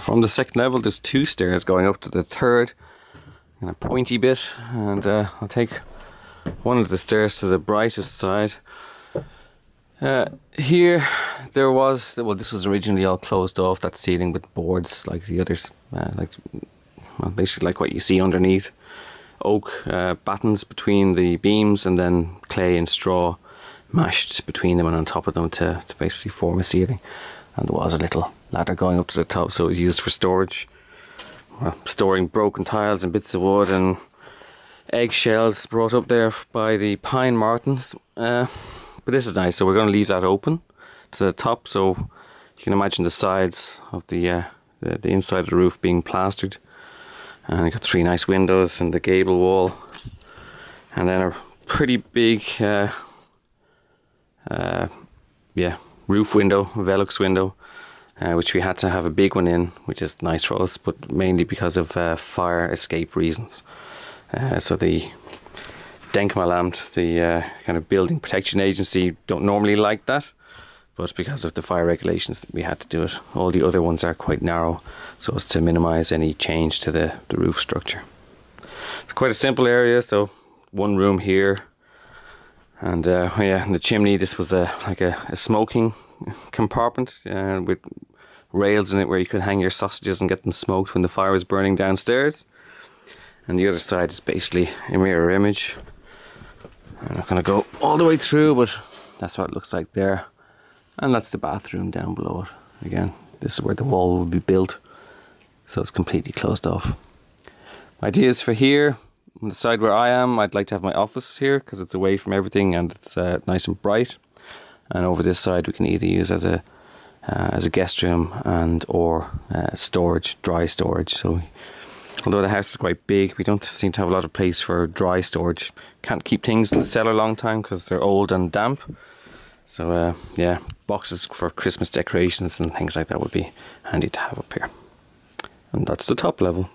From the second level, there's two stairs going up to the third, and a pointy bit. And uh, I'll take one of the stairs to the brightest side. Uh, here, there was well, this was originally all closed off. That ceiling with boards like the others, uh, like well, basically like what you see underneath. Oak uh, battens between the beams, and then clay and straw mashed between them and on top of them to, to basically form a ceiling. And there was a little ladder going up to the top, so it was used for storage, well, storing broken tiles and bits of wood and eggshells brought up there by the pine martens. Uh, but this is nice, so we're going to leave that open to the top, so you can imagine the sides of the uh, the, the inside of the roof being plastered. And you got three nice windows and the gable wall, and then a pretty big, uh, uh, yeah, roof window, Velux window, uh, which we had to have a big one in, which is nice for us, but mainly because of uh, fire escape reasons. Uh, so the Denkmalamt, the uh, kind of building protection agency, don't normally like that, but because of the fire regulations, we had to do it. All the other ones are quite narrow, so as to minimise any change to the, the roof structure. It's quite a simple area, so one room here, and uh, yeah, the chimney. This was a like a, a smoking compartment uh, with rails in it where you could hang your sausages and get them smoked when the fire was burning downstairs. And the other side is basically a mirror image. I'm not going to go all the way through, but that's what it looks like there. And that's the bathroom down below it. Again, this is where the wall will be built, so it's completely closed off. Ideas for here, on the side where I am, I'd like to have my office here because it's away from everything and it's uh, nice and bright. And over this side, we can either use as a uh, as a guest room and or uh, storage, dry storage. So although the house is quite big, we don't seem to have a lot of place for dry storage. Can't keep things in the cellar a long time because they're old and damp. So uh, yeah, boxes for Christmas decorations and things like that would be handy to have up here. And that's the top level.